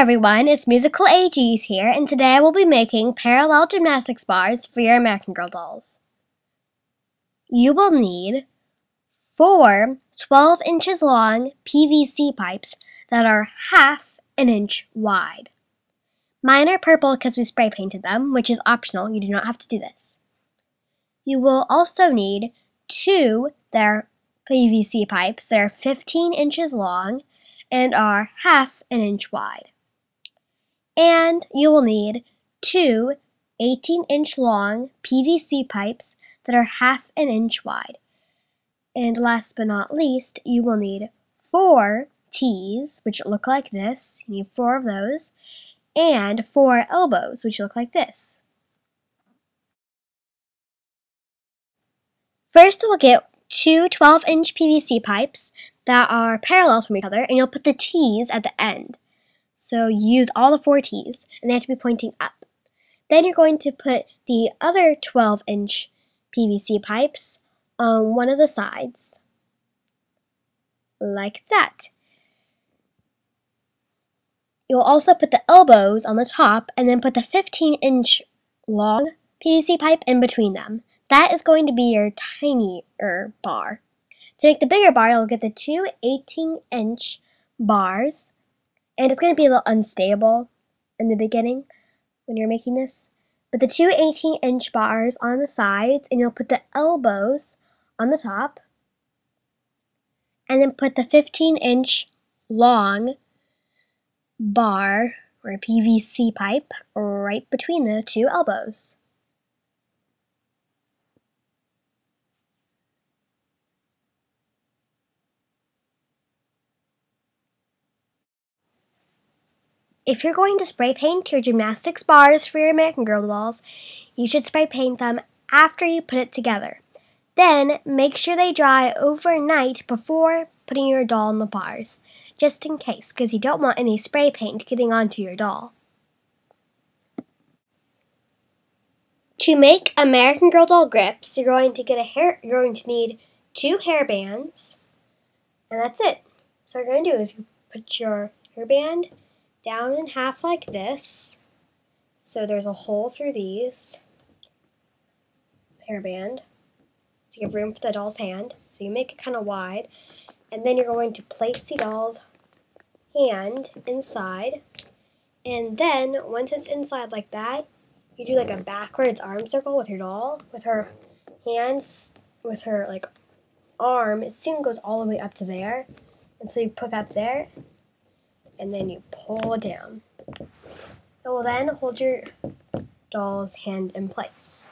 everyone, it's Musical AGs here, and today I will be making parallel gymnastics bars for your American Girl dolls. You will need four 12 inches long PVC pipes that are half an inch wide. Mine are purple because we spray painted them, which is optional, you do not have to do this. You will also need two that PVC pipes that are 15 inches long and are half an inch wide. And you will need two 18 inch long PVC pipes that are half an inch wide. And last but not least, you will need four T's, which look like this. You need four of those. And four elbows, which look like this. First, we'll get two 12 inch PVC pipes that are parallel from each other, and you'll put the T's at the end. So you use all the four T's, and they have to be pointing up. Then you're going to put the other 12 inch PVC pipes on one of the sides, like that. You'll also put the elbows on the top and then put the 15 inch long PVC pipe in between them. That is going to be your tinier bar. To make the bigger bar, you'll get the two 18 inch bars, and it's going to be a little unstable in the beginning when you're making this. But the two 18 inch bars on the sides, and you'll put the elbows on the top, and then put the 15 inch long bar or PVC pipe right between the two elbows. If you're going to spray paint your gymnastics bars for your American Girl dolls, you should spray paint them after you put it together. Then make sure they dry overnight before putting your doll on the bars, just in case, because you don't want any spray paint getting onto your doll. To make American Girl doll grips, you're going to get a hair you're going to need two hair bands, and that's it. So what you're going to do is you put your hairband down in half like this. So there's a hole through these hairband. So you have room for the doll's hand. So you make it kind of wide. And then you're going to place the doll's hand inside. And then once it's inside like that, you do like a backwards arm circle with your doll. With her hands, with her like arm, it soon goes all the way up to there. And so you put up there and then you pull down. It will then hold your doll's hand in place.